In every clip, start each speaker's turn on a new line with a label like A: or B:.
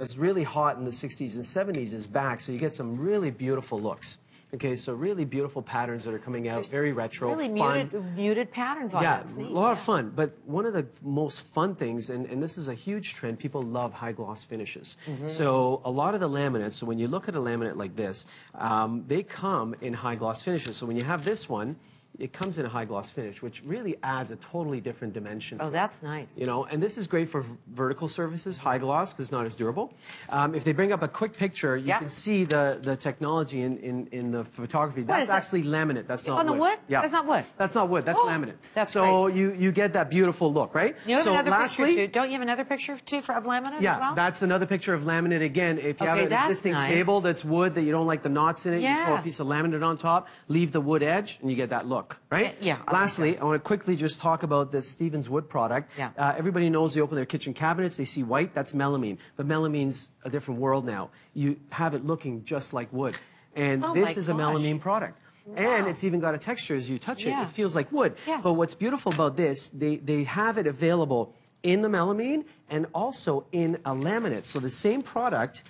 A: was really hot in the 60s and 70s is back, so you get some really beautiful looks. Okay, so really beautiful patterns that are coming out, very retro,
B: Really
A: fun.
B: muted, muted patterns on
A: Yeah,
B: it.
A: a lot of fun. But one of the most fun things, and, and this is a huge trend, people love high gloss finishes.
B: Mm-hmm.
A: So a lot of the laminates, so when you look at a laminate like this, um, they come in high gloss finishes. So when you have this one, it comes in a high gloss finish, which really adds a totally different dimension.
B: Oh, that's nice.
A: You know, and this is great for vertical surfaces, high gloss, because it's not as durable. Um, if they bring up a quick picture, you
B: Yeah.
A: can see the, the technology in, in, in the photography. That's
B: is that?
A: actually laminate. That's not
B: On the wood?
A: Yeah.
B: That's not wood?
A: That's not wood. That's
B: Oh,
A: laminate.
B: that's
A: so you, you get that beautiful look, right?
B: You have
A: so
B: another
A: lastly,
B: picture too. Don't you have another picture too for of laminate
A: yeah,
B: as well?
A: that's another picture of laminate again. If you
B: Okay,
A: have an existing
B: nice.
A: table that's wood that you don't like the knots in it, you throw a piece of laminate on top, leave the wood edge, and you get that look, right?
B: Yeah, I
A: Lastly, I want to quickly just talk about the Stevens Wood product.
B: Yeah.
A: Uh, everybody knows they open their kitchen cabinets, they see white, that's melamine. But melamine's a different world now. You have it looking just like wood. And
B: Oh
A: this is a melamine product. And it's even got a texture as you touch it. It feels like wood.
B: Yes.
A: But what's beautiful about this, they, they have it available in the melamine and also in a laminate. So the same product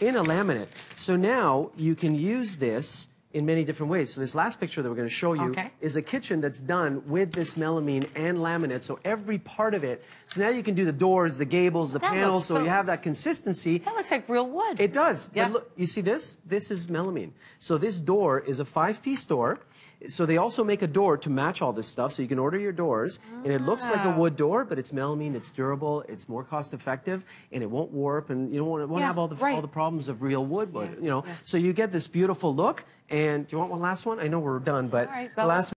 A: in a laminate. So now you can use this in many different ways. So this last picture that we're going to show you
B: Okay.
A: is a kitchen that's done with this melamine and laminate. So every part of it. So now you can do the doors, the gables, the
B: That
A: panels. So,
B: so-
A: you have that consistency.
B: that looks like real wood.
A: It does.
B: Yeah.
A: But look, you see this? This is melamine. So this door is a five-piece door. So they also make a door to match all this stuff. So you can order your doors, and it looks like a
B: Ah.
A: wood door, but it's melamine. It's durable. It's more cost-effective, and it won't warp, and you don't want, won't
B: Yeah,
A: have all the
B: right.
A: all the problems of real wood. But you know, so you get this beautiful look. And do you want one last one? I know we're done, but
B: right,
A: last.